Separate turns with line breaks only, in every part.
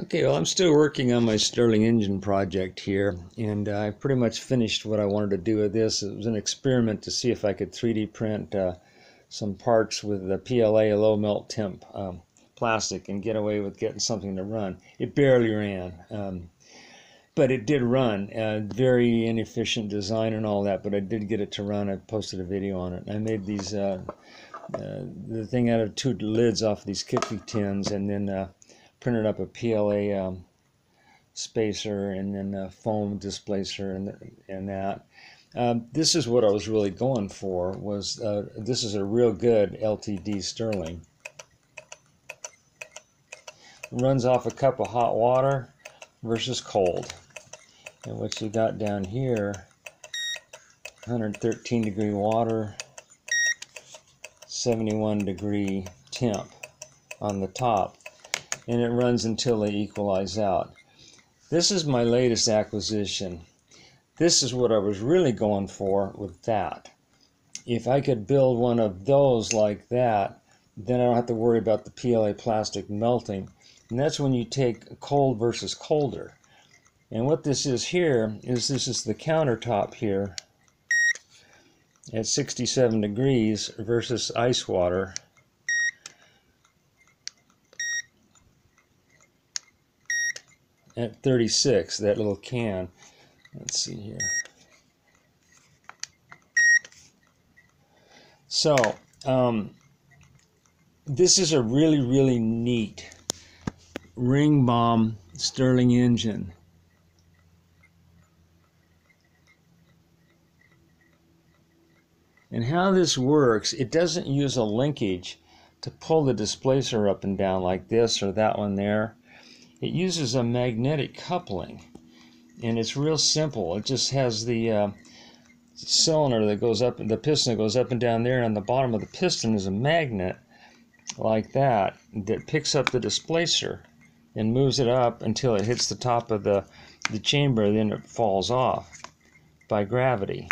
Okay, well, I'm still working on my Stirling engine project here, and uh, I pretty much finished what I wanted to do with this. It was an experiment to see if I could 3D print uh, some parts with the PLA low melt temp um, plastic and get away with getting something to run. It barely ran, um, but it did run. Uh, very inefficient design and all that, but I did get it to run. I posted a video on it. I made these uh, uh, the thing out of two lids off these Kipfy tins, and then uh, printed up a PLA um, spacer and then a foam displacer and, and that. Um, this is what I was really going for was uh, this is a real good LTD Stirling. Runs off a cup of hot water versus cold. And what you got down here 113 degree water 71 degree temp on the top and it runs until they equalize out. This is my latest acquisition. This is what I was really going for with that. If I could build one of those like that, then I don't have to worry about the PLA plastic melting. And that's when you take cold versus colder. And what this is here is this is the countertop here at 67 degrees versus ice water at 36, that little can. Let's see here. So, um, this is a really, really neat Ringbom Stirling engine. And how this works, it doesn't use a linkage to pull the displacer up and down like this or that one there it uses a magnetic coupling and it's real simple. It just has the uh, cylinder that goes up the piston that goes up and down there and on the bottom of the piston is a magnet like that that picks up the displacer and moves it up until it hits the top of the the chamber then it falls off by gravity.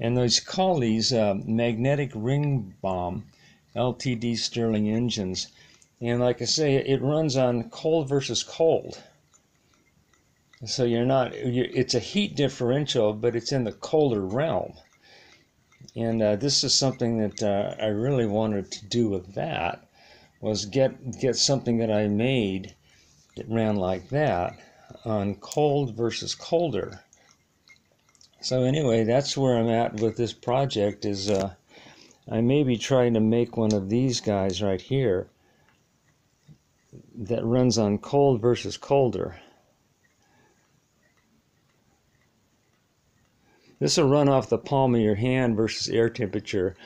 And those call these uh, magnetic Ringbom LTD Stirling engines and like I say, it runs on cold versus cold. So you're not, you're, it's a heat differential, but it's in the colder realm. And uh, this is something that uh, I really wanted to do with that, was get, get something that I made that ran like that on cold versus colder. So anyway, that's where I'm at with this project is uh, I may be trying to make one of these guys right here that runs on cold versus colder. This will run off the palm of your hand versus air temperature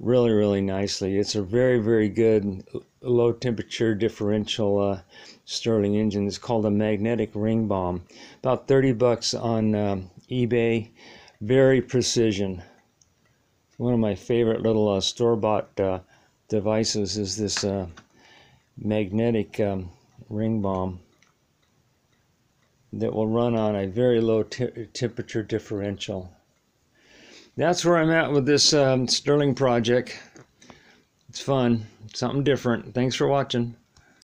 really, really nicely. It's a very, very good low temperature differential uh, Stirling engine. It's called a magnetic Ringbom. About 30 bucks on um, eBay. Very precision. One of my favorite little uh, store-bought uh, devices is this uh, magnetic um, Ringbom that will run on a very low temperature differential. That's where I'm at with this um, Stirling project. It's fun, something different. Thanks for watching.